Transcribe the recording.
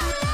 Bye.